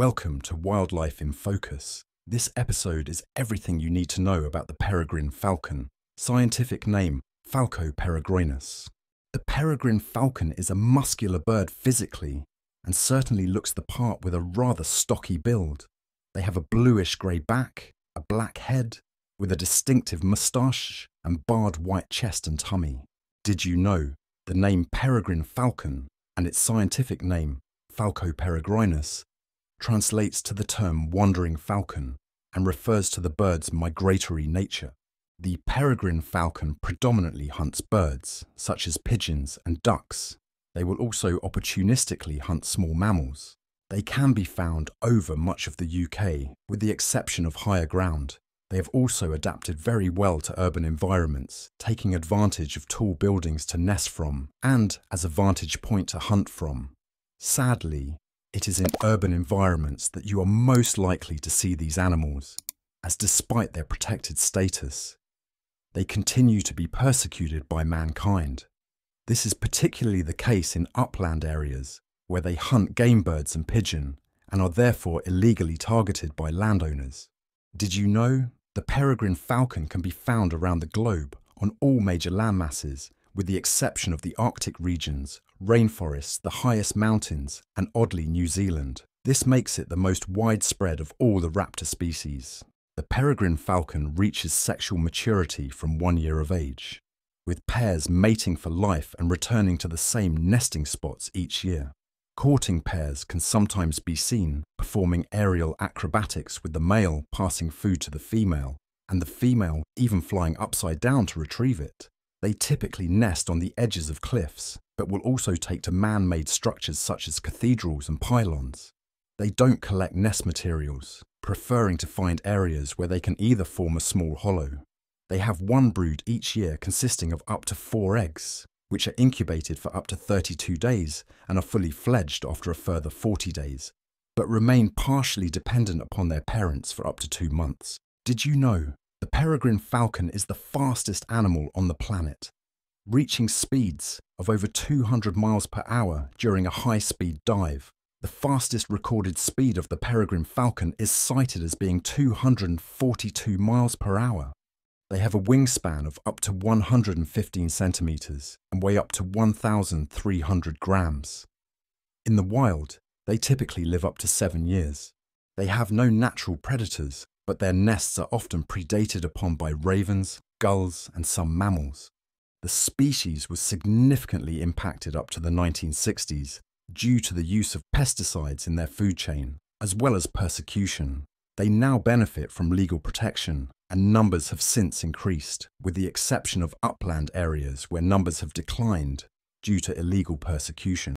Welcome to Wildlife in Focus. This episode is everything you need to know about the peregrine falcon, scientific name Falco peregrinus. The peregrine falcon is a muscular bird physically and certainly looks the part with a rather stocky build. They have a bluish grey back, a black head, with a distinctive moustache and barred white chest and tummy. Did you know the name peregrine falcon and its scientific name, Falco peregrinus, translates to the term wandering falcon and refers to the bird's migratory nature. The peregrine falcon predominantly hunts birds, such as pigeons and ducks. They will also opportunistically hunt small mammals. They can be found over much of the UK, with the exception of higher ground. They have also adapted very well to urban environments, taking advantage of tall buildings to nest from and as a vantage point to hunt from. Sadly, it is in urban environments that you are most likely to see these animals, as despite their protected status, they continue to be persecuted by mankind. This is particularly the case in upland areas, where they hunt game birds and pigeon, and are therefore illegally targeted by landowners. Did you know the peregrine falcon can be found around the globe on all major landmasses, with the exception of the Arctic regions, rainforests, the highest mountains, and oddly New Zealand. This makes it the most widespread of all the raptor species. The peregrine falcon reaches sexual maturity from one year of age, with pairs mating for life and returning to the same nesting spots each year. Courting pairs can sometimes be seen performing aerial acrobatics with the male passing food to the female, and the female even flying upside down to retrieve it. They typically nest on the edges of cliffs, but will also take to man made structures such as cathedrals and pylons. They don't collect nest materials, preferring to find areas where they can either form a small hollow. They have one brood each year consisting of up to four eggs, which are incubated for up to 32 days and are fully fledged after a further 40 days, but remain partially dependent upon their parents for up to two months. Did you know the peregrine falcon is the fastest animal on the planet, reaching speeds of over 200 miles per hour during a high speed dive. The fastest recorded speed of the peregrine falcon is cited as being 242 miles per hour. They have a wingspan of up to 115 centimeters and weigh up to 1,300 grams. In the wild, they typically live up to seven years. They have no natural predators but their nests are often predated upon by ravens, gulls, and some mammals. The species was significantly impacted up to the 1960s due to the use of pesticides in their food chain, as well as persecution. They now benefit from legal protection, and numbers have since increased, with the exception of upland areas where numbers have declined due to illegal persecution.